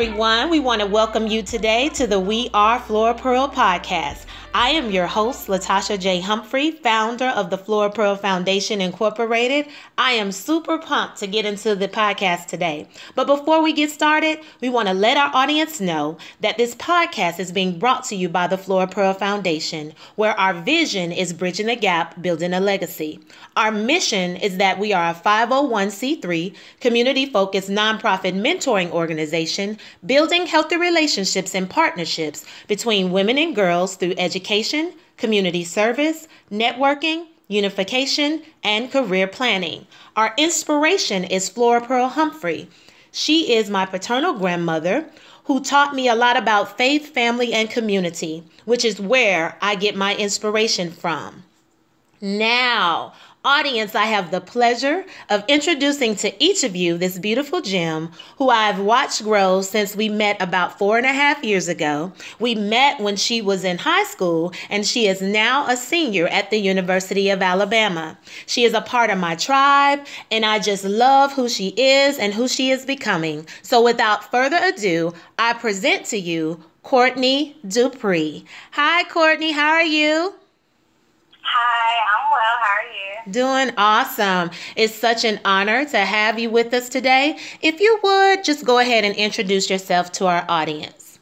everyone. We want to welcome you today to the We Are Flora Pearl podcast. I am your host, Latasha J. Humphrey, founder of the Flora Pearl Foundation Incorporated. I am super pumped to get into the podcast today. But before we get started, we want to let our audience know that this podcast is being brought to you by the Flora Pearl Foundation, where our vision is bridging the gap, building a legacy. Our mission is that we are a 501c3 community focused nonprofit mentoring organization building healthy relationships and partnerships between women and girls through education education, community service, networking, unification, and career planning. Our inspiration is Flora Pearl Humphrey. She is my paternal grandmother who taught me a lot about faith, family, and community, which is where I get my inspiration from. Now, Audience, I have the pleasure of introducing to each of you this beautiful gem who I've watched grow since we met about four and a half years ago. We met when she was in high school, and she is now a senior at the University of Alabama. She is a part of my tribe, and I just love who she is and who she is becoming. So, without further ado, I present to you Courtni Dupree. Hi, Courtni, how are you? Hi, I'm well. How are you? Doing awesome. It's such an honor to have you with us today. If you would, just go ahead and introduce yourself to our audience.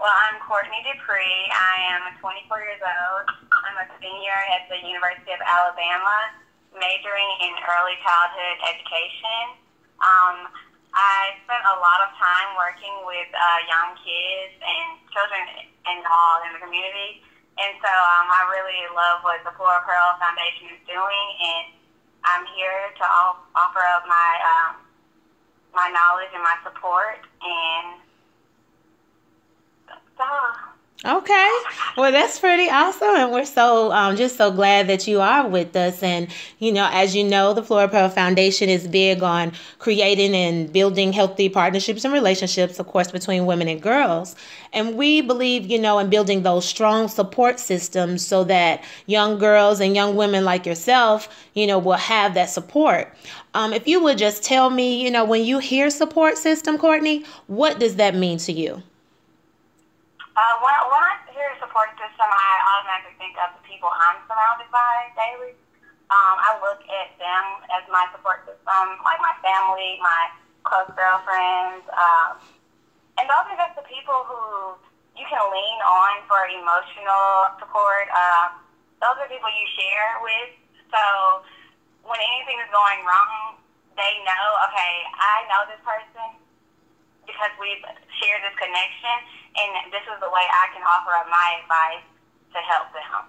Well, I'm Courtni Dupree. I am 24 years old. I'm a senior at the University of Alabama, majoring in early childhood education. Um, I spent a lot of time working with uh, young kids and children and all in the community and so um, I really love what the Flora Pearl Foundation is doing, and I'm here to offer up my um, my knowledge and my support. And so. Okay. Well, that's pretty awesome. And we're so um, just so glad that you are with us. And, you know, as you know, the Flora Pearl Foundation is big on creating and building healthy partnerships and relationships, of course, between women and girls. And we believe, you know, in building those strong support systems so that young girls and young women like yourself, you know, will have that support. Um, if you would just tell me, you know, when you hear support system, Courtni, what does that mean to you? Uh, when, when I hear support system, I automatically think of the people I'm surrounded by daily. Um, I look at them as my support system, like my family, my close girlfriends, um, and those are just the people who you can lean on for emotional support. Um, those are people you share with. So when anything is going wrong, they know, okay, I know this person because we've shared this connection, and this is the way I can offer up my advice to help them.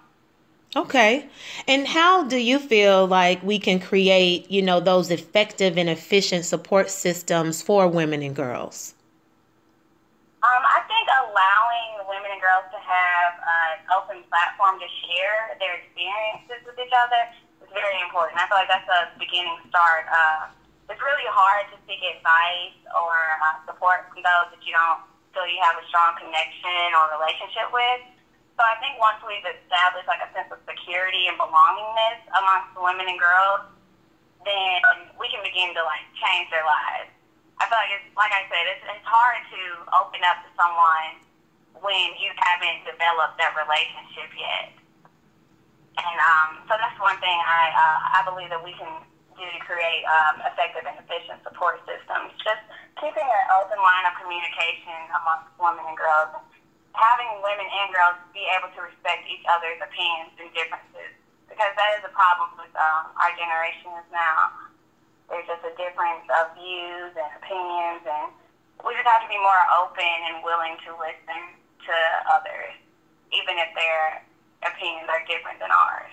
Okay. And how do you feel like we can create, you know, those effective and efficient support systems for women and girls? Um, I think allowing women and girls to have an open platform to share their experiences with each other is very important. I feel like that's a beginning start. Uh, it's really hard to seek advice or uh, support from those that you don't feel you have a strong connection or relationship with. So I think once we've established like a sense of security and belongingness amongst women and girls, then we can begin to like change their lives. I feel like it's like I said, it's, it's hard to open up to someone when you haven't developed that relationship yet. And um, so that's one thing I uh, I believe that we can do to create um, effective and efficient support systems. Just keeping an open line of communication amongst women and girls, having women and girls be able to respect each other's opinions and differences, because that is a problem with um, our generation is now. There's just a difference of views and opinions, and we just have to be more open and willing to listen to others, even if their opinions are different than ours.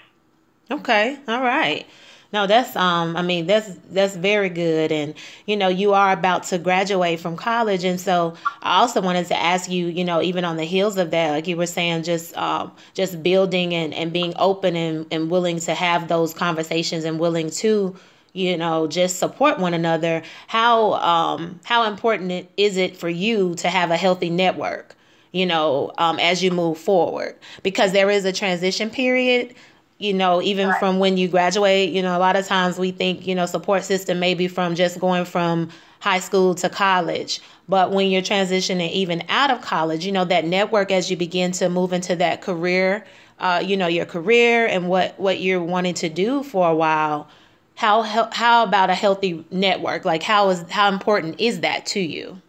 Okay, all right. No, that's um I mean that's that's very good. And you know you are about to graduate from college. And so I also wanted to ask you, you know, even on the heels of that, like you were saying just um just building and, and being open and, and willing to have those conversations and willing to you know just support one another. How um how important is it for you to have a healthy network you know um as you move forward? Because there is a transition period you know, even right. from when you graduate, you know, a lot of times we think, you know, support system maybe from just going from high school to college. But when you're transitioning even out of college, you know, that network as you begin to move into that career, uh, you know, your career and what, what you're wanting to do for a while, how, how about a healthy network? Like how is, how important is that to you?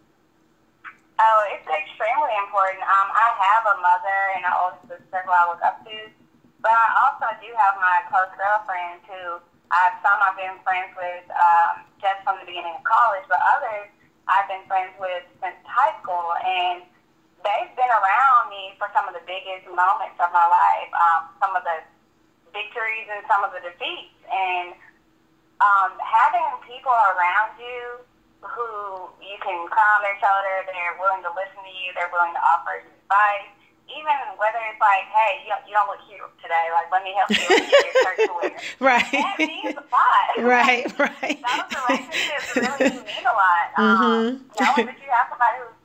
Oh, it's extremely important. Um, I have a mother and an older sister who I look up to, but I also do have my close girlfriends who I've some I've been friends with um, just from the beginning of college, but others I've been friends with since high school, and they've been around me for some of the biggest moments of my life, um, some of the victories and some of the defeats, and um, having people around you who you can cry on their shoulder, they're willing to listen to you, they're willing to offer advice. Even whether it's like, hey, you don't, you don't look cute today, like let me help you with your shirt to wear. right. That means a lot. Right, right. Those relationships really do mean a lot. Um, mm-hmm. Knowing that you have somebody who's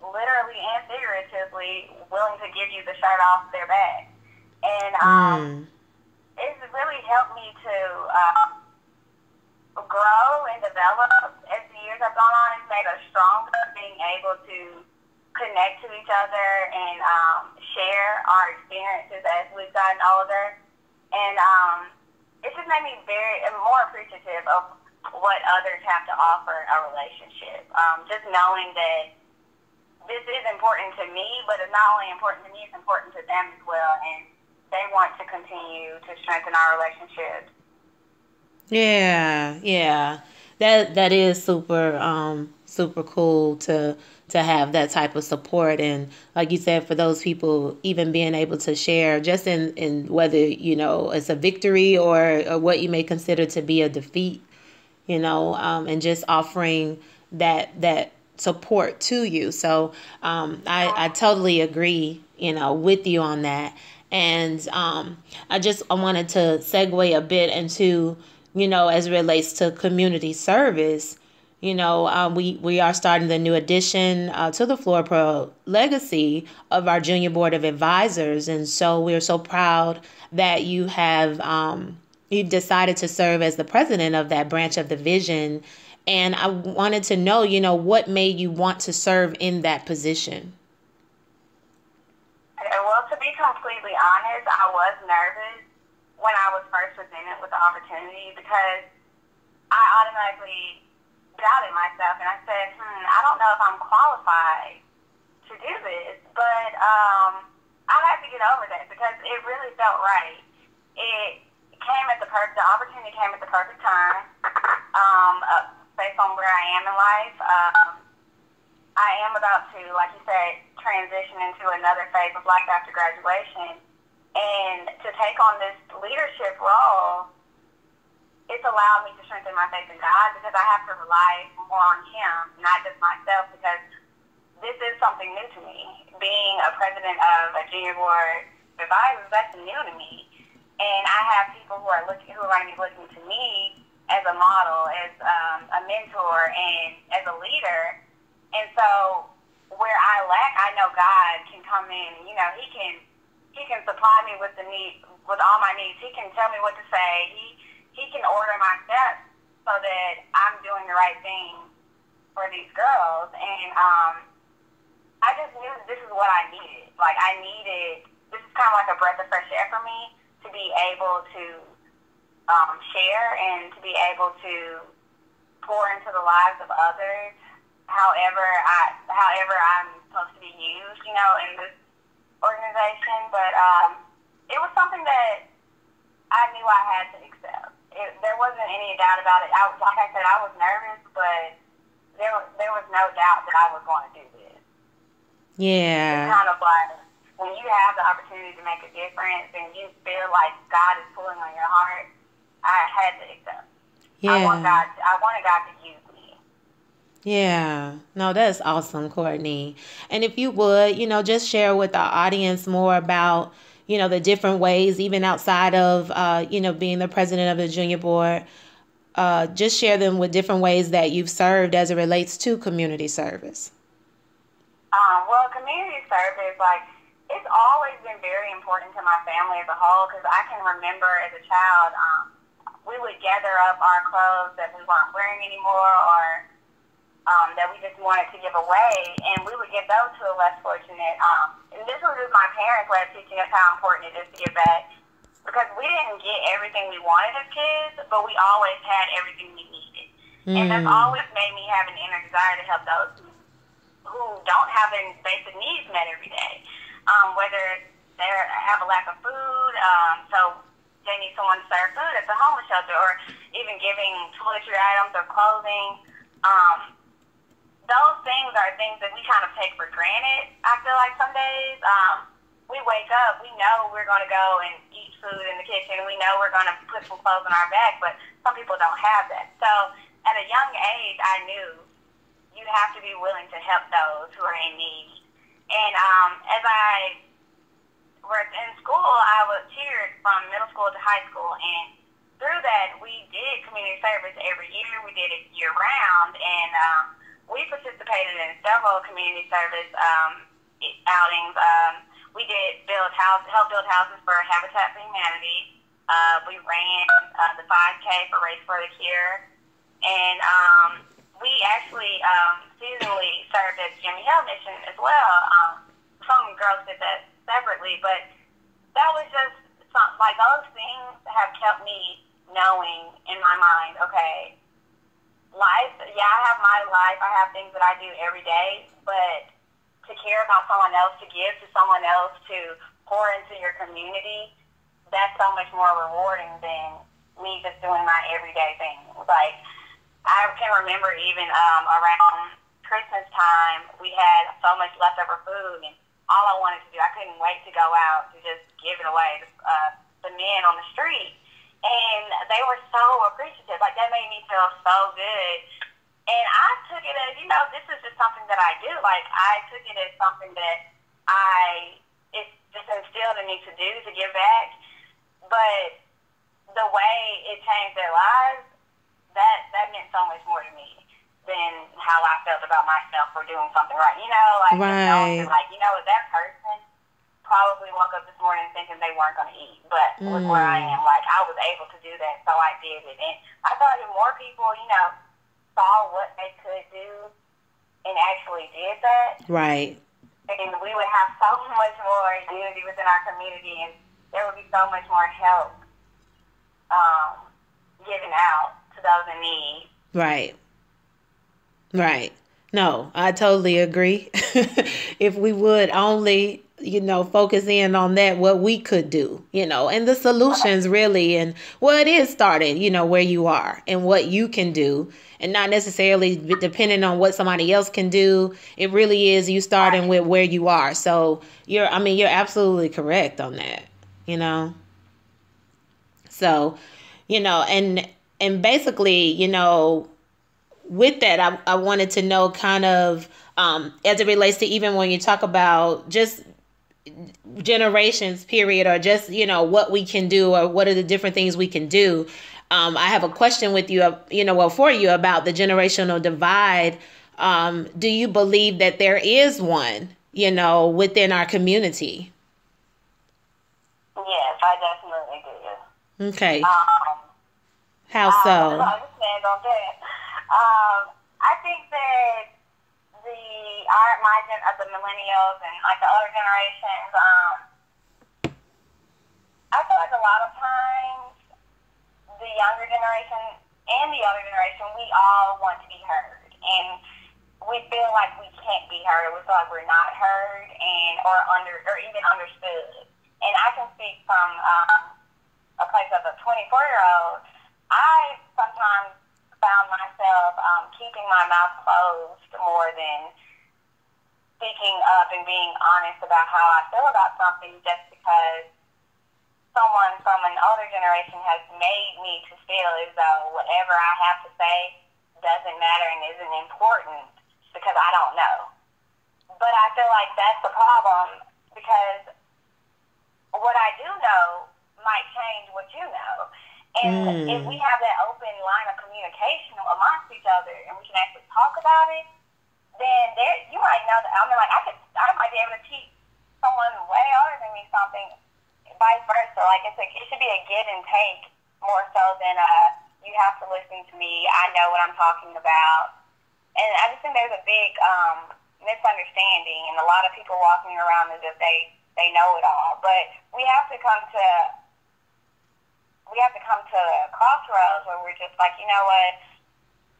literally and figuratively willing to give you the shirt off their back. And um, mm. it's really helped me to uh, grow and develop as the years have gone on. It's made us stronger, being able to connect to each other and um, share our experiences as we've gotten older. And um, it just made me very more appreciative of what others have to offer in a relationship. Um, just knowing that this is important to me, but it's not only important to me, it's important to them as well. And they want to continue to strengthen our relationship. Yeah, yeah. That that is super um super cool to to have that type of support. And like you said for those people even being able to share just in in whether you know it's a victory or, or what you may consider to be a defeat you know um, and just offering that that support to you. So um, I, I totally agree you know with you on that. And um, i just i wanted to segue a bit into you know, as relates to community service, you know, um, we, we are starting the new addition uh, to the Flora Pearl legacy of our Junior Board of Advisors. And so we're so proud that you have um, you've decided to serve as the president of that branch of the vision. And I wanted to know, you know, what made you want to serve in that position? Well, to be completely honest, I was nervous when I was first presented with the opportunity because I automatically doubted myself and I said, hmm, I don't know if I'm qualified to do this, but um, I had to get over that because it really felt right. It came at the perfect, the opportunity came at the perfect time, um, uh, based on where I am in life. Um, I am about to, like you said, transition into another phase of life after graduation. And to take on this leadership role, it's allowed me to strengthen my faith in God because I have to rely more on Him, not just myself, because this is something new to me. Being a president of a junior board of advisors, that's new to me. And I have people who are looking, who are going to be looking to me as a model, as um, a mentor, and as a leader. And so, where I lack, I know God can come in. You know, He can he can supply me with the need with all my needs. He can tell me what to say. He he can order my steps so that I'm doing the right thing for these girls. And um, I just knew this is what I needed. Like I needed this is kind of like a breath of fresh air for me to be able to um, share and to be able to pour into the lives of others. However, I however I'm supposed to be used, you know, in this organization, but um, it was something that I knew I had to accept. It, there wasn't any doubt about it. I was, like I said, I was nervous, but there there was no doubt that I was going to do this. Yeah. It's kind of like when you have the opportunity to make a difference and you feel like God is pulling on your heart. I had to accept. Yeah. I want God. I wanted God to use me. yeah, no, that's awesome, Courtni. And if you would, you know, just share with our audience more about, you know, the different ways, even outside of, uh, you know, being the president of the junior board, uh, just share them with different ways that you've served as it relates to community service. Um, well, community service, like, it's always been very important to my family as a whole because I can remember as a child, um, we would gather up our clothes that we weren't wearing anymore or um, that we just wanted to give away, and we would give those to the less fortunate. Um, and this was just my parents' way of teaching us how important it is to give back, because we didn't get everything we wanted as kids, but we always had everything we needed, mm. and that's hmm. always made me have an inner desire to help those who, who don't have their basic needs met every day, um, whether they have a lack of food, um, so they need someone to serve food at the homeless shelter, or even giving toiletry items or clothing. Um, those things are things that we kind of take for granted. I feel like some days um, we wake up, we know we're going to go and eat food in the kitchen. We know we're going to put some clothes on our back, but some people don't have that. So at a young age, I knew you have to be willing to help those who are in need. And um, as I worked in school, I was cheered from middle school to high school, and through that, we did community service every year. We did it year round, and um, we participated in several community service um, outings. Um, we did build house, help build houses for Habitat for Humanity. Uh, we ran uh, the 5K for Race for the Cure, and um, we actually um, seasonally served at Jimmie Hale Mission as well. Um, some girls did that separately, but that was just something like those things have kept me knowing in my mind, okay, life, yeah, I have my life. I have things that I do every day, but to care about someone else, to give to someone else, to pour into your community, that's so much more rewarding than me just doing my everyday thing. Like, I can remember even um, around Christmas time, we had so much leftover food, and all I wanted to do, I couldn't wait to go out to just give it away to uh, the men on the street and they were so appreciative. Like that made me feel so good. And I took it as, you know, this is just something that I do. Like I took it as something that I it's just instilled in me to do to give back. But the way it changed their lives, that that meant so much more to me than how I felt about myself for doing something right. You know, like right. like you know, that person probably woke up this morning thinking they weren't going to eat. But mm. look where I am. Like, I was able to do that, so I did it. And I thought if more people, you know, saw what they could do and actually did that. Right. And we would have so much more unity within our community, and there would be so much more help um, given out to those in need. Right. Right. No, I totally agree. if we would only you know, focus in on that, what we could do, you know, and the solutions really, and well, is started, you know, where you are and what you can do, and not necessarily depending on what somebody else can do. It really is you starting with where you are. So you're, I mean, you're absolutely correct on that, you know. So, you know, and and basically, you know, with that, I, I wanted to know kind of um, as it relates to even when you talk about just generations period or just you know what we can do or what are the different things we can do. Um, i have a question with you uh, you know well for you about the generational divide. Um, do you believe that there is one you know within our community? Yes i definitely do. Okay. Um, how so? um, i think that our my gen of the millennials and like the older generations, um, I feel like a lot of times the younger generation and the older generation, we all want to be heard, and we feel like we can't be heard. We feel like we're not heard, and or under or even understood. And I can speak from um, a place of a 24 year old. I sometimes found myself um, keeping my mouth closed more than speaking up and being honest about how I feel about something just because someone from an older generation has made me to feel as though whatever I have to say doesn't matter and isn't important because I don't know. But I feel like that's the problem because what I do know might change what you know. And mm. if we have that open line of communication amongst each other and we can actually talk about it, then there you might know that I mean like I could I might be able to teach someone way older than me something, vice versa. Like it's a, it should be a give and take more so than a you have to listen to me. I know what I'm talking about. and I just think there's a big um, misunderstanding, and a lot of people walking around as if they they know it all. But we have to come to we have to come to a crossroads where we're just like, you know what,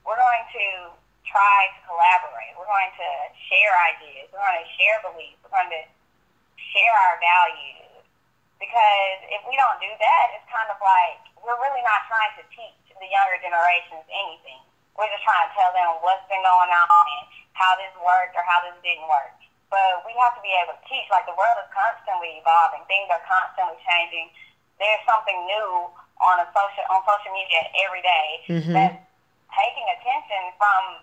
we're going to try to collaborate. We're going to share ideas. We're going to share beliefs. We're going to share our values. Because if we don't do that, it's kind of like we're really not trying to teach the younger generations anything. We're just trying to tell them what's been going on and how this worked or how this didn't work. But we have to be able to teach. Like the world is constantly evolving. Things are constantly changing. There's something new on a social on social media every day mm-hmm. that's taking attention from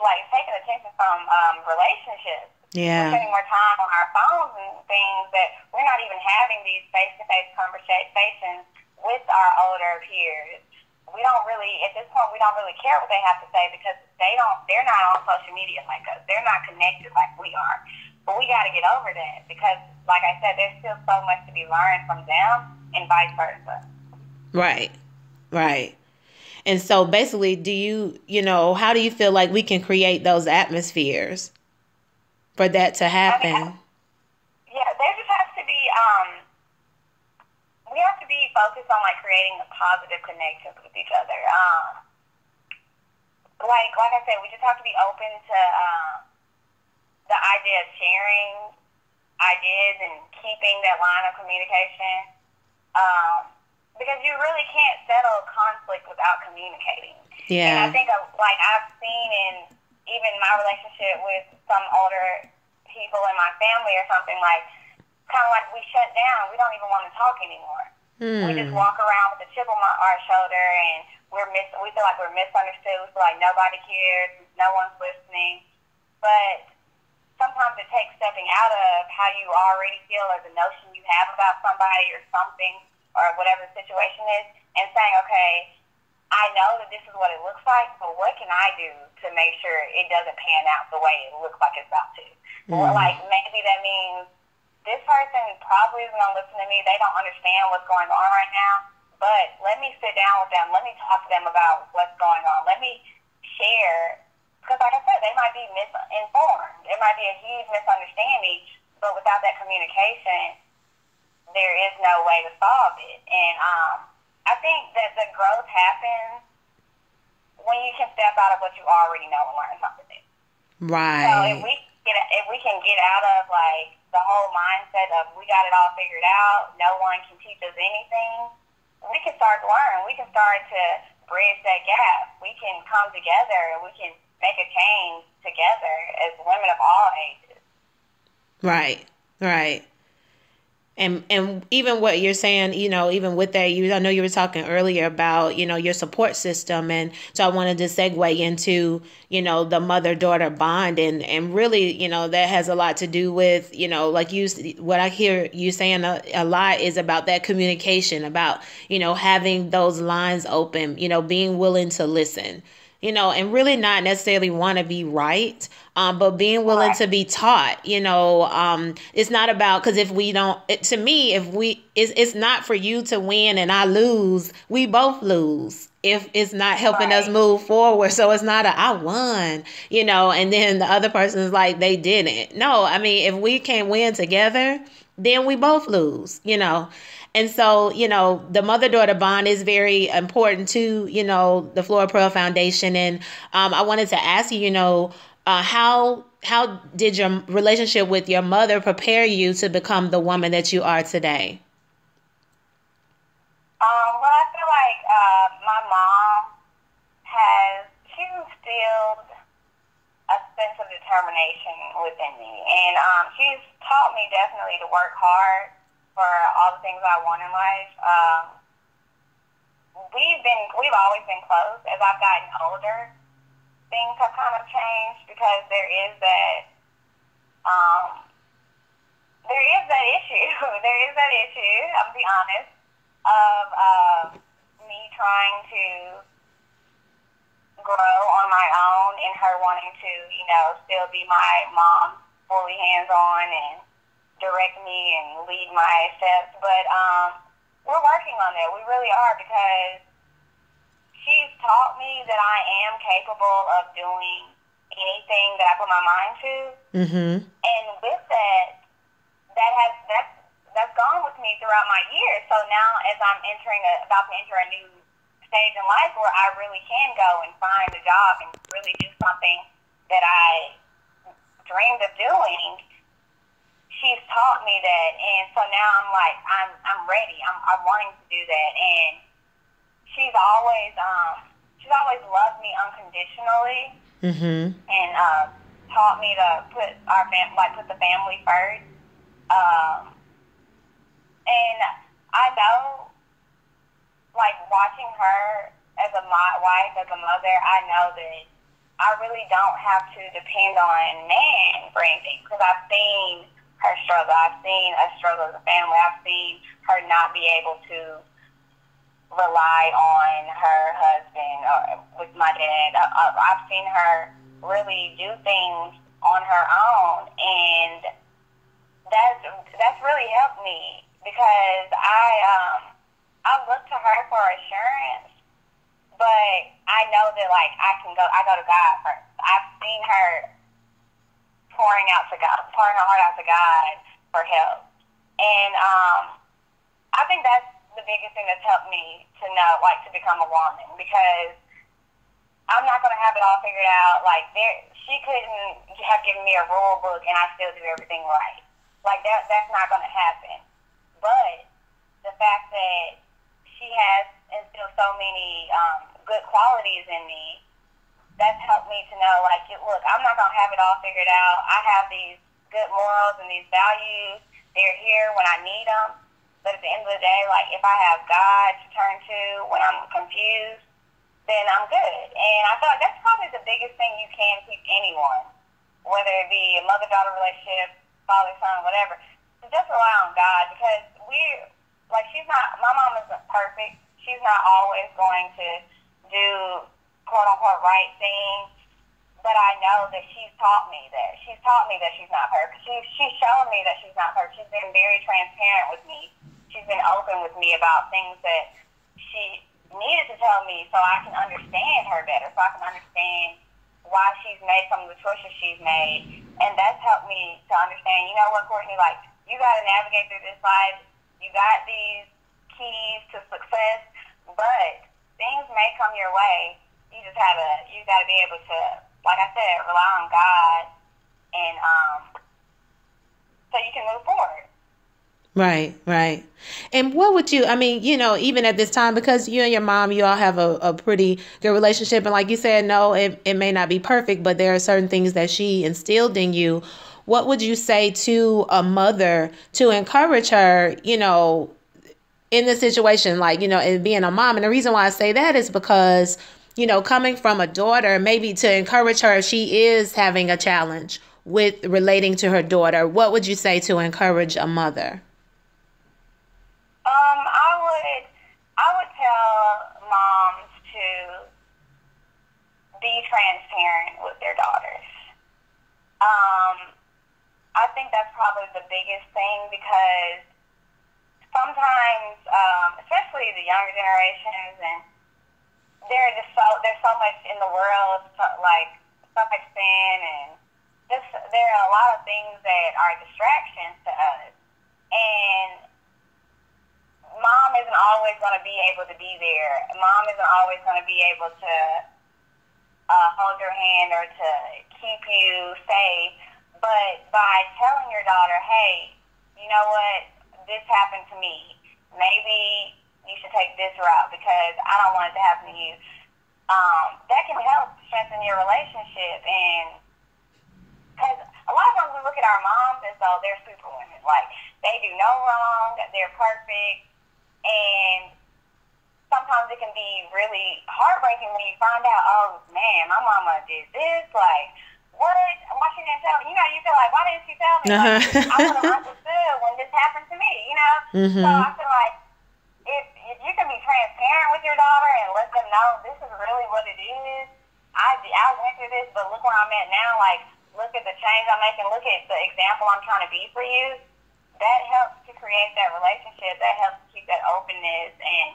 like taking attention from um, relationships. Yeah. We're spending more time on our phones and things that we're not even having these face to face conversations with our older peers. We don't really at this point we don't really care what they have to say because they don't they're not on social media like us. They're not connected like we are. But we gotta get over that because like I said, there's still so much to be learned from them and vice versa. Right. Right. And so basically, do you, you know, how do you feel like we can create those atmospheres for that to happen? I mean, yeah, there just has to be, um, we have to be focused on like creating a positive connections with each other. Um, like, like I said, we just have to be open to um, the idea of sharing ideas and keeping that line of communication. Um, because you really can't settle conflict without communicating. Yeah. And I think, uh, like, I've seen in even my relationship with some older people in my family or something, like, kind of like we shut down. We don't even want to talk anymore. Hmm. We just walk around with a chip on my, our shoulder and we're mis- we feel like we're misunderstood. We feel like nobody cares. No one's listening. But sometimes it takes stepping out of how you already feel or the notion you have about somebody or something or whatever the situation is, and saying, okay, I know that this is what it looks like, but what can I do to make sure it doesn't pan out the way it looks like it's about to? Mm-hmm. Or like maybe that means this person probably isn't going to listen to me. They don't understand what's going on right now. But let me sit down with them. Let me talk to them about what's going on. Let me share. Because like I said, they might be misinformed. It might be a huge misunderstanding. But without that communication, there is no way to solve it. And um, I think that the growth happens when you can step out of what you already know and learn something new. Right. So if we get if we can get out of like the whole mindset of we got it all figured out, no one can teach us anything, we can start to learn. We can start to bridge that gap. We can come together and we can make a change together as women of all ages. Right. Right and and even what you're saying you know even with that you i know you were talking earlier about you know your support system. And so i wanted to segue into you know the mother daughter bond. And and really you know that has a lot to do with you know like you what i hear you saying a, a lot is about that communication about you know having those lines open you know being willing to listen you know, and really not necessarily want to be right, um, but being willing right. to be taught. You know, um, it's not about because if we don't, it, to me, if we, it's, it's not for you to win and I lose. We both lose if it's not helping right. us move forward. So it's not a I won, you know, and then the other person is like they didn't. No, I mean if we can't win together, then we both lose, you know. And so, you know, the mother daughter bond is very important to, you know, the Flora Pearl Foundation. And um, I wanted to ask you, you know, uh, how how did your relationship with your mother prepare you to become the woman that you are today? Um, well, I feel like uh, my mom has she instilled a sense of determination within me, and um, she's taught me definitely to work hard for all the things I want in life. Um, we've been we've always been close. As I've gotten older, things have kind of changed because there is that um, there is that issue. there is that issue. I'll be honest of uh, me trying to grow on my own and her wanting to, you know, still be my mom, fully hands on and direct me and lead my steps. But um, we're working on that. We really are because she's taught me that I am capable of doing anything that I put my mind to. Mm-hmm. And with that, that has that's that's gone with me throughout my years. So now, as I'm entering a, about to enter a new stage in life where I really can go and find a job and really do something that I dreamed of doing, she's taught me that, and so now I'm like, I'm I'm ready. I'm I'm wanting to do that, and she's always um she's always loved me unconditionally, Mm-hmm. and uh, taught me to put our fam like put the family first. Um, and I know, like watching her as a mo- wife, as a mother, I know that I really don't have to depend on man for anything because I've seen her struggle. I've seen a struggle as a family. I've seen her not be able to rely on her husband or with my dad. I, I've seen her really do things on her own, and that's that's really helped me because I um I look to her for assurance, but I know that like I can go I go to God first. I've seen her pouring out to God, pouring her heart out to God for help, and um I think that's the biggest thing that's helped me to know like to become a woman because I'm not gonna have it all figured out. Like there, she couldn't have given me a rule book and I still do everything right. Like that, that's not gonna happen. But the fact that she has instilled so many um, good qualities in me, that's helped me to know. Like, look, I'm not gonna have it all figured out. I have these good morals and these values. They're here when I need them. But at the end of the day, like if I have God to turn to when I'm confused, then I'm good. And I feel like that's probably the biggest thing you can teach anyone, whether it be a mother-daughter relationship, father-son, whatever. To just rely on God because we, like, she's not. My mom isn't perfect. She's not always going to do quote unquote right things. But I know that she's taught me that. She's taught me that she's not perfect. She, she's shown me that she's not perfect. She's been very transparent with me. She's been open with me about things that she needed to tell me so I can understand her better, so I can understand why she's made some of the choices she's made. And that's helped me to understand, you know what, Courtni, like, you got to navigate through this life. You got these keys to success, but things may come your way. You just have to, you got to be able to, like I said, rely on God and, um, so you can move forward. Right, right. And what would you, I mean, you know, even at this time, because you and your mom, you all have a, a pretty good relationship. And like you said, no, it, it may not be perfect, but there are certain things that she instilled in you. What would you say to a mother to encourage her, you know, in the situation, like, you know, and being a mom? And the reason why I say that is because, you know, coming from a daughter, maybe to encourage her if she is having a challenge with relating to her daughter, what would you say to encourage a mother? Um, I would, I would tell moms to be transparent with their daughters. Um, I think that's probably the biggest thing because sometimes, um, especially the younger generations, and there's just so there's so much in the world, so, like so much sin, and just there are a lot of things that are distractions to us, and mom isn't always going to be able to be there. Mom isn't always going to be able to uh, hold your hand or to keep you safe. But by telling your daughter, hey, you know what, this happened to me. Maybe you should take this route because I don't want it to happen to you. Um, that can help strengthen your relationship. And because a lot of times we look at our moms as though they're superwomen. Like, they do no wrong, they're perfect and sometimes it can be really heartbreaking when you find out, oh man, my mama did this. Like, what? Why she didn't tell me? You know, you feel like, why didn't she tell me? Uh-huh. Like, I would have understood when this happened to me. You know. Mm-hmm. So I feel like you can be transparent with your daughter and let them know this is really what it is. I I went through this, but look where I'm at now. Like, look at the change I'm making. Look at the example I'm trying to be for you that helps to create that relationship. That helps to keep that openness, and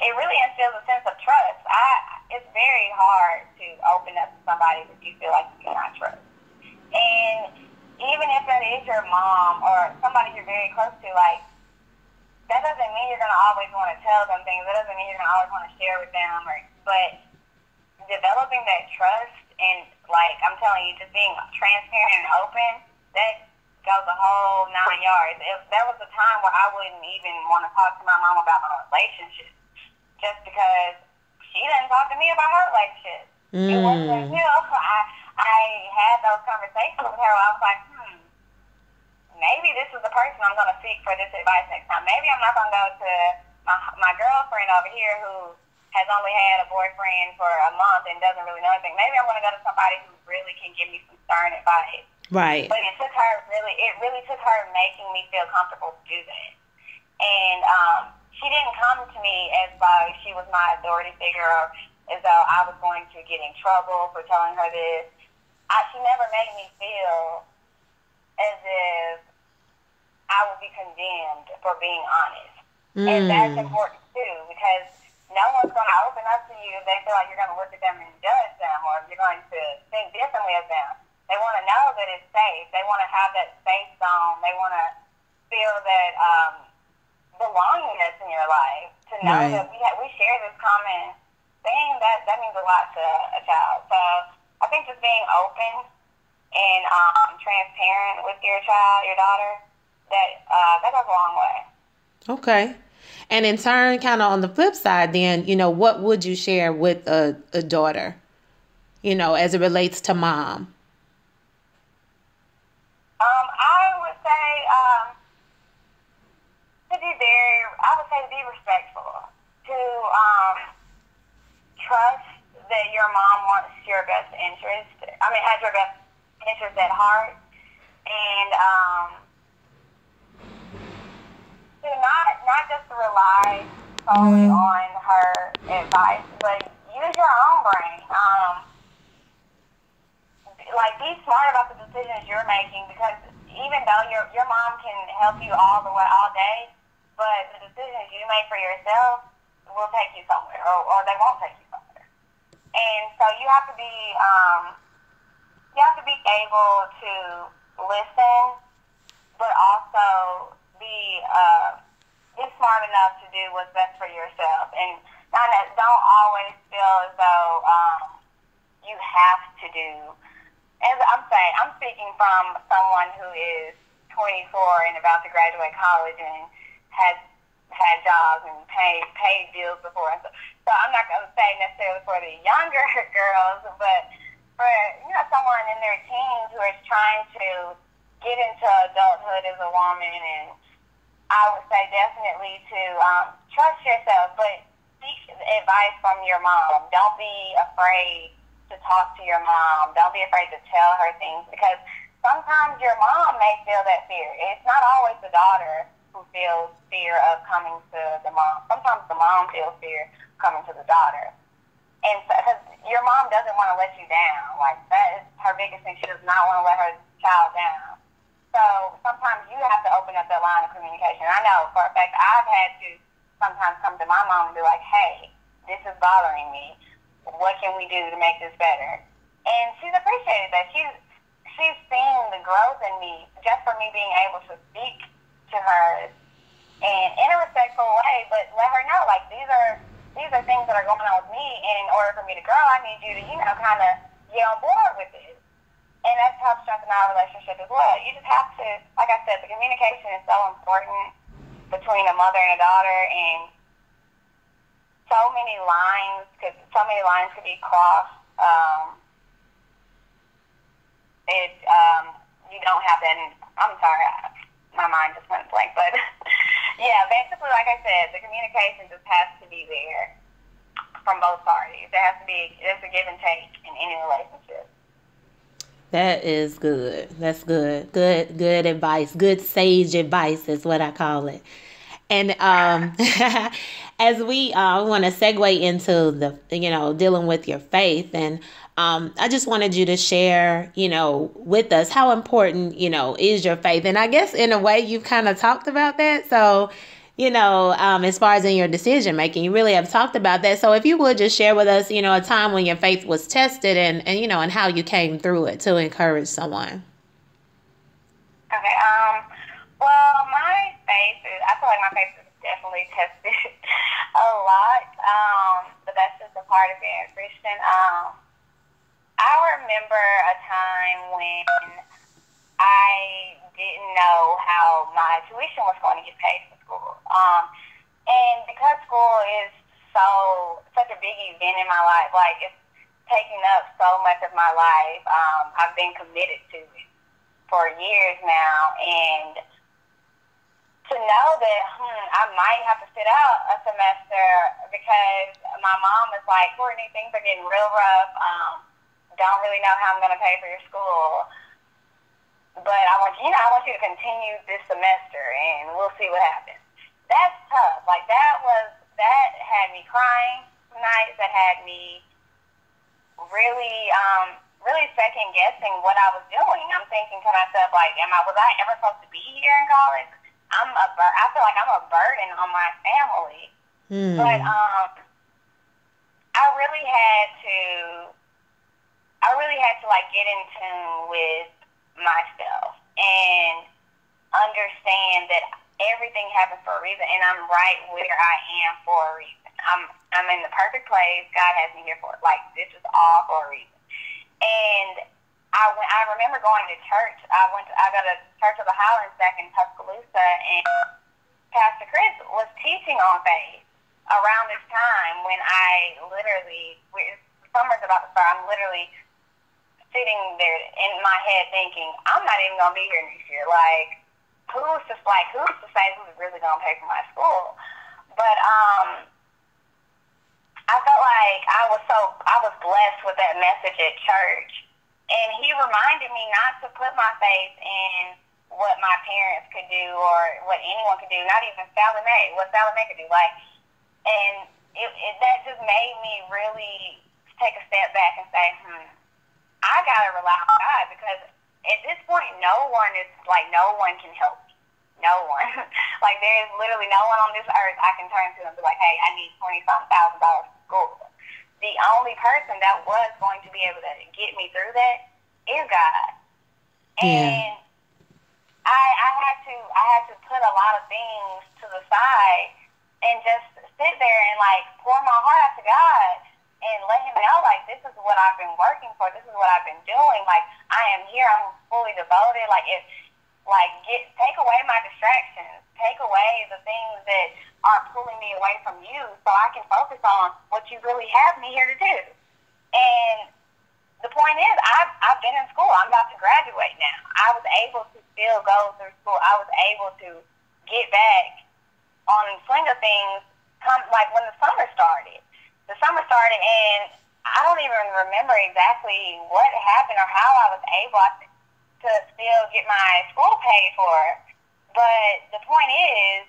it really instills a sense of trust. I it's very hard to open up to somebody that you feel like you cannot trust. And even if that is your mom or somebody you're very close to, like, that doesn't mean you're going to always want to tell them things. That doesn't mean you're going to always want to share with them. Or, but developing that trust and, like, I'm telling you, just being transparent and open, that goes a whole nine yards. If there was a time where I wouldn't even want to talk to my mom about my relationship just because she didn't talk to me about her relationship. Mm. It wasn't until I, I had those conversations with her I was like, hmm, maybe this is the person I'm going to seek for this advice next time. Maybe I'm not going to go to my, my girlfriend over here who has only had a boyfriend for a month and doesn't really know anything. Maybe I'm going to go to somebody who really can give me some stern advice. Right. But it took her really, it really took her making me feel comfortable to do that. And um, she didn't come to me as though she was my authority figure or as though I was going to get in trouble for telling her this. I, she never made me feel as if I would be condemned for being honest. Mm. And that's mm. important too because no one's going to open up to you if they feel like you're going to look at them and judge them or you're going to think differently of them. They want to know that it's safe. They want to have that safe zone. They want to feel that um, belongingness in your life. To know right. that we ha- we share this common thing that that means a lot to a child. So I think just being open and um, transparent with your child, your daughter, that uh, that goes a long way. Okay. And in turn, kind of on the flip side, then, you know, what would you share with a, a daughter, you know, as it relates to mom? Um, I would say um, to be very, I would say to be respectful, to um, trust that your mom wants your best interest. I mean, has your best interest at heart, and um, to not not just rely solely mm-hmm. on her advice, but use your own brain. Um, like be smart about the decisions you're making because even though your your mom can help you all the way all day, but the decisions you make for yourself will take you somewhere, or, or they won't take you somewhere. And so you have to be um, you have to be able to listen, but also be uh, be smart enough to do what's best for yourself, and not don't always feel as though um, you have to do as I'm saying, I'm speaking from someone who is 24 and about to graduate college and has had jobs and paid paid bills before. And so, so I'm not going to say necessarily for the younger girls, but for you know someone in their teens who is trying to get into adulthood as a woman, and I would say definitely to um, trust yourself, but seek advice from your mom. Don't be afraid to talk to your mom. Don't be afraid to tell her things because sometimes your mom may feel that fear. It's not always the daughter who feels fear of coming to the mom. Sometimes the mom feels fear coming to the daughter. And because so, your mom doesn't want to let you down. Like, that is her biggest thing. She does not want to let her child down. So sometimes you have to open up that line of communication. I know for a fact I've had to sometimes come to my mom and be like, hey, this is bothering me what can we do to make this better? And she's appreciated that. She's she's seen the growth in me just for me being able to speak to her and in a respectful way, but let her know like these are these are things that are going on with me, and in order for me to grow, I need you to you know kind of get on board with it. And that's helped strengthen our relationship as well. You just have to, like I said, the communication is so important between a mother and a daughter, and so many lines could so many lines could be crossed. Um, it um, you don't have that. I'm sorry, my mind just went blank. But yeah, basically, like I said, the communication just has to be there from both parties. There has to be there's a give and take in any relationship. That is good. That's good. Good good advice. Good sage advice is what I call it. And um, as we uh, want to segue into the, you know, dealing with your faith, and um, I just wanted you to share, you know, with us how important, you know, is your faith. And I guess in a way you've kind of talked about that. So you know, um, as far as in your decision making, you really have talked about that. So if you would just share with us, you know, a time when your faith was tested and, and you know, and how you came through it to encourage someone. Okay. Um. Well, my faith is. I feel like my faith is definitely tested a lot. Um. But that's just a part of being a Christian. Um. I remember a time when I didn't know how my tuition was going to get paid for school. Um, and because school is so such a big event in my life, like it's taking up so much of my life. Um, I've been committed to it for years now, and to know that hmm, I might have to sit out a semester because my mom is like, Courtni, things are getting real rough. Um, don't really know how I'm going to pay for your school. But I want you know I want you to continue this semester, and we'll see what happens. That's tough. Like that was that had me crying nights. That had me really, um, really second guessing what I was doing. I'm thinking to myself, like, am I was I ever supposed to be here in college? I'm a bur- I feel like I'm a burden on my family. Hmm. But um, I really had to. I really had to like get in tune with myself and understand that everything happens for a reason and I'm right where I am for a reason. I'm I'm in the perfect place. God has me here for it. Like this is all for a reason. And I went I remember going to church. I went to, I got a church of the Highlands back in Tuscaloosa and Pastor Chris was teaching on faith around this time when I literally summer's about to start. I'm literally sitting there in my head thinking, I'm not even gonna be here next year. Like, who's to like who's to say who's really gonna pay for my school? But um, I felt like I was so I was blessed with that message at church, and he reminded me not to put my faith in what my parents could do or what anyone could do, not even Sallie Mae, what Sallie Mae could do. Like, and it, it that just made me really take a step back and say, hmm I gotta rely on God because at this point, no one is like no one can help me. No one. like there is literally no one on this earth I can turn to and be like, hey, I need twenty something thousand dollars for school. The only person that was going to be able to get me through that is God. And I I had to I had to put a lot of things to the side and just sit there and like pour my heart out to God and let him know like this is what I've been working for, this is what I've been doing. Like I am here, I'm fully devoted. Like if like get take away my distractions, take away the things that are pulling me away from you so I can focus on what you really have me here to do. And the point is I've I've been in school. I'm about to graduate now. I was able to still go through school. I was able to get back on swing of things come like when the summer started the summer started, and I don't even remember exactly what happened or how I was able to still get my school paid for. But the point is,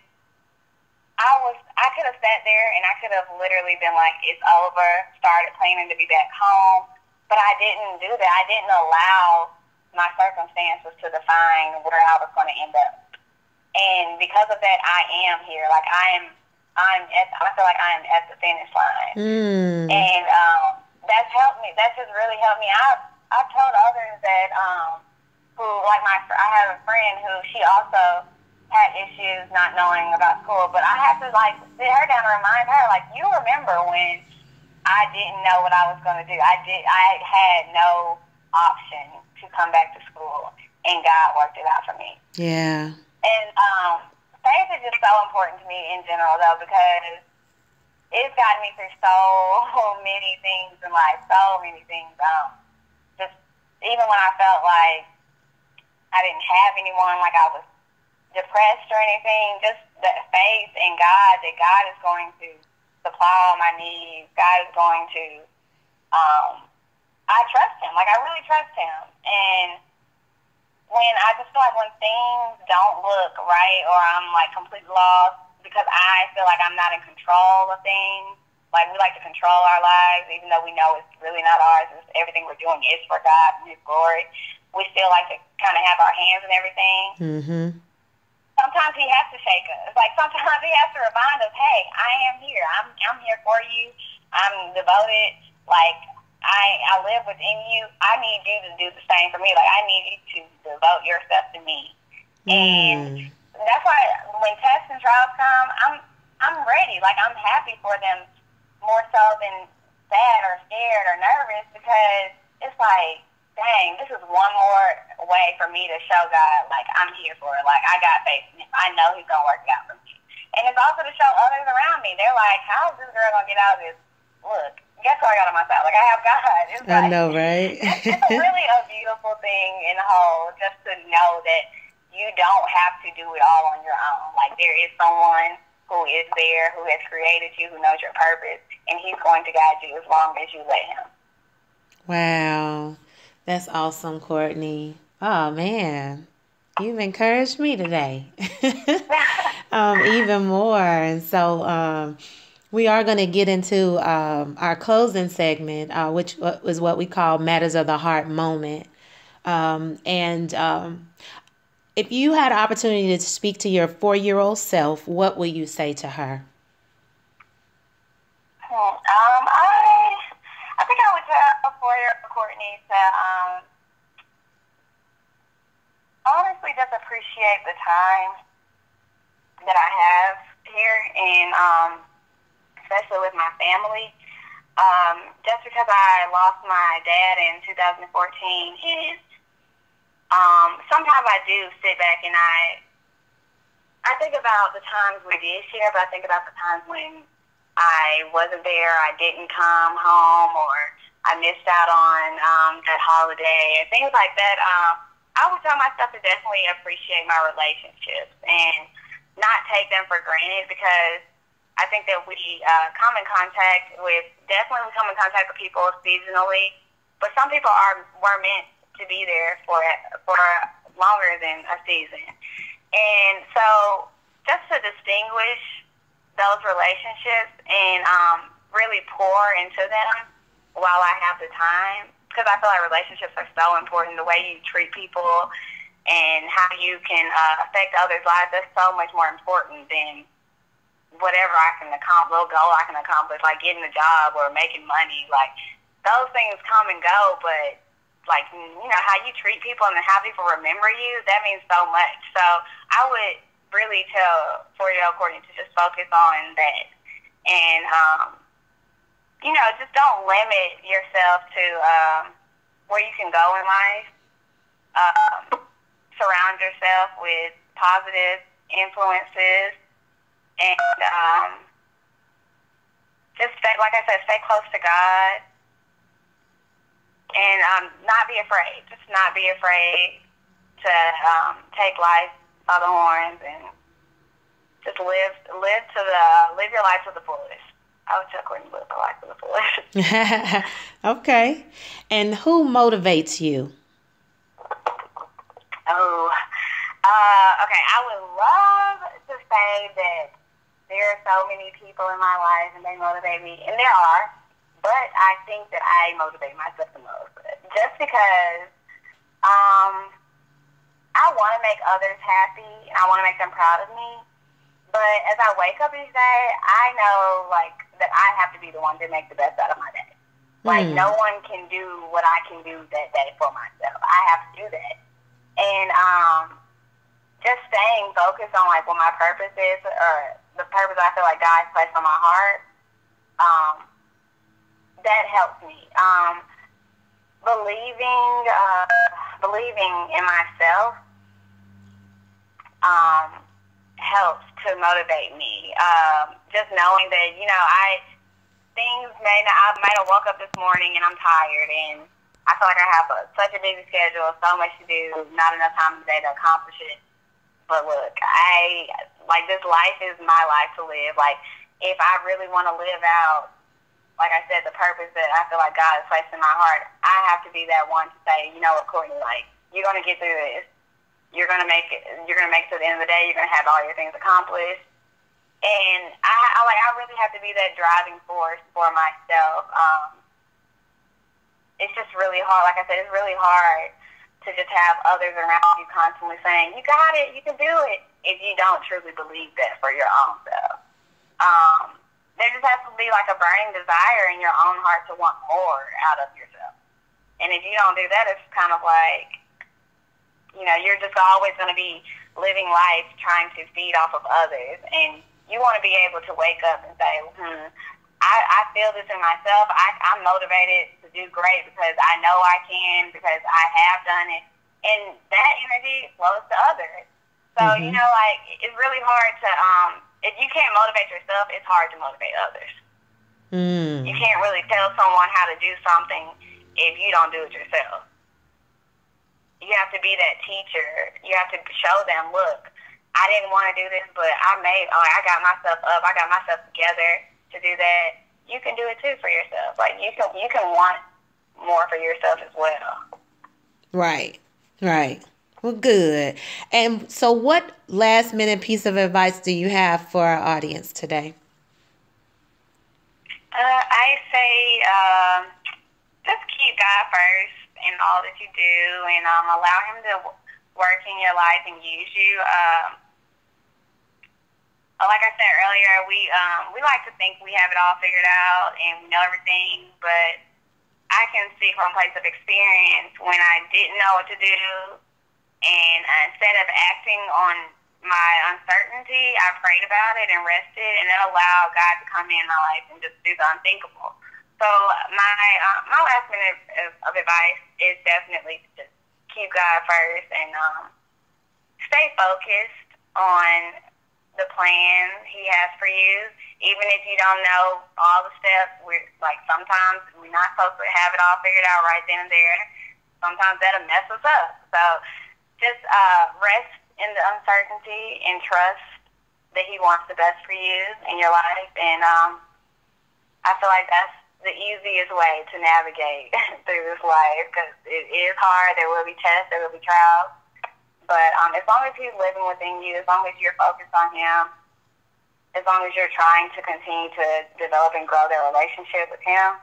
I was I could have sat there and I could have literally been like, it's over, started planning to be back home. But I didn't do that. I didn't allow my circumstances to define where I was going to end up. And because of that, I am here. Like I am I'm at, I feel like I am at the finish line. Mm. And um, that's helped me. That just really helped me. I've, I've told others that, um, who, like my, I have a friend who she also had issues not knowing about school, but I have to like sit her down and remind her, like, you remember when I didn't know what I was going to do. I did, I had no option to come back to school and God worked it out for me. Yeah. And, um, faith is just so important to me in general, though, because it's gotten me through so many things in life, so many things. Um, just even when I felt like I didn't have anyone, like I was depressed or anything, just the faith in God that God is going to supply all my needs. God is going to. Um, I trust Him. Like I really trust Him, and when I just feel like when things don't look right or I'm like completely lost because I feel like I'm not in control of things. Like we like to control our lives, even though we know it's really not ours. It's, everything we're doing is for God and His glory. We still like to kind of have our hands in everything. Mm-hmm. sometimes he has to shake us. Like sometimes he has to remind us, hey, I am here. I'm I'm here for you. I'm devoted. Like I I live within you. I need you to do the same for me. Like I need you to devote yourself to me. Mm. And that's why when tests and trials come, I'm I'm ready. Like I'm happy for them more so than sad or scared or nervous because it's like dang, this is one more way for me to show God, like, I'm here for it. Like, I got faith in him. I know he's going to work it out for me. And it's also to show others around me. They're like, how is this girl going to get out of this? Look, guess I got on my side? Like, I have God. It's I know, right? it's, it's really a beautiful thing in the whole just to know that you don't have to do it all on your own. Like, there is someone who is there, who has created you, who knows your purpose, and he's going to guide you as long as you let him. Wow. That's awesome, Courtni. Oh man, you've encouraged me today, um, even more. And so um, we are going to get into um, our closing segment, uh, which was what we call matters of the heart moment. Um, and um, if you had an opportunity to speak to your four-year-old self, what would you say to her? Hmm, um, I I think I would tell four-year-old Courtni to um, honestly just appreciate the time that I have here, and um, especially with my family. Um, just because I lost my dad in 2014, is um, sometimes I do sit back and I I think about the times we did share, but I think about the times when I wasn't there, I didn't come home, or I missed out on um, that holiday and things like that. Um, I would tell myself to definitely appreciate my relationships and not take them for granted because I think that we uh, come in contact with definitely we come in contact with people seasonally, but some people are were meant to be there for for longer than a season, and so just to distinguish those relationships and um, really pour into them while I have the time because I feel like relationships are so important. The way you treat people and how you can uh, affect others' lives, that's so much more important than whatever I can accomplish, little goal I can accomplish, like getting a job or making money. Like, those things come and go, but like, you know, how you treat people and how people remember you, that means so much. So I would really tell four-year-old Courtni to just focus on that. And, um, you know, just don't limit yourself to um, where you can go in life. Um, surround yourself with positive influences, and um, just stay, like I said, stay close to God, and um, not be afraid. Just not be afraid to um, take life by the horns and just live live to the live your life to the fullest. I would was just going to look like the police. okay. And who motivates you? Oh, uh, okay. I would love to say that there are so many people in my life and they motivate me, and there are, but I think that I motivate myself the most. Just because um, I want to make others happy, and I want to make them proud of me. But as I wake up each day, I know, like, that I have to be the one to make the best out of my day. Like mm. no one can do what I can do that day for myself. I have to do that. And um just staying focused on like what my purpose is or the purpose I feel like God's placed on my heart, um, that helps me. Um believing uh believing in myself um helps to motivate me. Um, just knowing that, you know, I things may not, I might have woke up this morning and I'm tired and I feel like I have a, such a busy schedule, so much to do, not enough time today to accomplish it. But look, I like this life is my life to live. Like if I really want to live out, like I said, the purpose that I feel like God has placed in my heart, I have to be that one to say, you know what, Courtni, like you're gonna get through this you're gonna make it. You're gonna make it to the end of the day. You're gonna have all your things accomplished. And I, I like. I really have to be that driving force for myself. Um, it's just really hard. Like I said, it's really hard to just have others around you constantly saying, "You got it, you can do it," if you don't truly believe that for your own self. Um, there just has to be like a burning desire in your own heart to want more out of yourself. And if you don't do that, it's kind of like, you know, you're just always going to be living life trying to feed off of others. And you want to be able to wake up and say, hmm, I, I feel this in myself. I, I'm motivated to do great because I know I can, because I have done it. And that energy flows to others. So, mm-hmm. you know, like, it's really hard to, um, if you can't motivate yourself, it's hard to motivate others. Mm. You can't really tell someone how to do something if you don't do it yourself. You have to be that teacher. You have to show them, look, I didn't want to do this, but I made, oh, I got myself up. I got myself together to do that. You can do it too for yourself. Like you can, you can want more for yourself as well. Right. Right. Well, good. And so, what last minute piece of advice do you have for our audience today? Uh, I say um, just keep God first in all that you do and um, allow Him to work in your life and use you. Um, like I said earlier, we um, we like to think we have it all figured out and we know everything, but I can speak from a place of experience when I didn't know what to do and instead of acting on my uncertainty, I prayed about it and rested, and then allowed God to come in my life and just do the unthinkable. So my uh, my last minute of, of advice is definitely to just keep God first and um, stay focused on the plan He has for you. Even if you don't know all the steps, we're like sometimes we're not supposed to have it all figured out right then and there. Sometimes that'll mess us up. So just uh, rest in the uncertainty and trust that He wants the best for you in your life. And um, I feel like that's the easiest way to navigate through this life because it is hard. There will be tests, there will be trials. But um, as long as He's living within you, as long as you're focused on Him, as long as you're trying to continue to develop and grow their relationship with Him,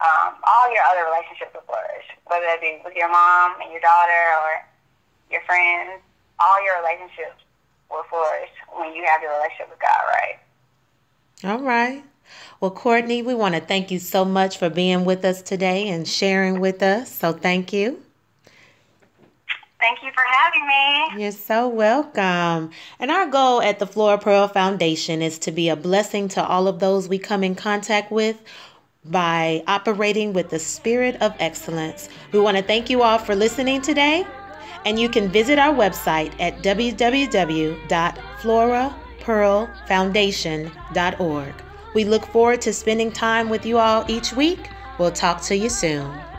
um, all your other relationships will flourish, whether it be with your mom and your daughter or your friends, all your relationships will flourish when you have your relationship with God right. All right. Well, Courtni, we want to thank you so much for being with us today and sharing with us. So thank you. Thank you for having me. You're so welcome. And our goal at the Flora Pearl Foundation is to be a blessing to all of those we come in contact with by operating with the spirit of excellence. We want to thank you all for listening today and you can visit our website at www.florapearlfoundation.org. We look forward to spending time with you all each week. We'll talk to you soon.